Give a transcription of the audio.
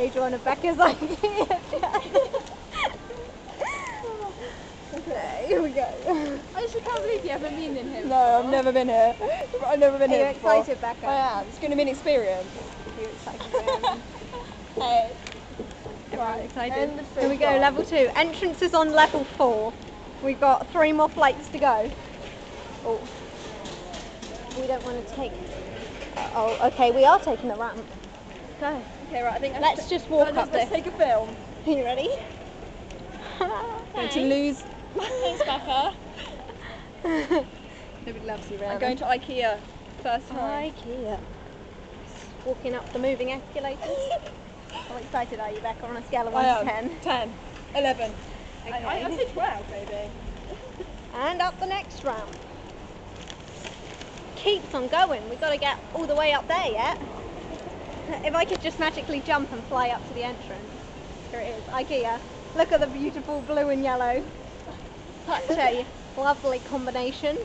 stage one of Becca's IKEA. okay, here we go. I just can't believe you haven't been in here. No, I've never been here. I've never been Are you here before. excited, Becca? I am. It's going to be an experience. Are you excited? Hey. Right, excited. Here we go, level two. Entrance is on level four. We've got three more flights to go. Oh. We don't want to take. Uh, oh, okay, we are taking the ramp. Go. Okay, right. I think Let's just walk let's, up let's take a film. Are you ready? Going to lose. Thanks, Becca. Nobody loves you, I'm going to IKEA first time. IKEA. Walking up the moving escalators. How excited are you, Becca, on a scale of 1 I to 10? 10, 11. Okay. I, I'd say 12 maybe. And up the next round. Keeps on going. We've got to get all the way up there yet. If I could just magically jump and fly up to the entrance. Here it is, IKEA. Look at the beautiful blue and yellow. Such a lovely combination.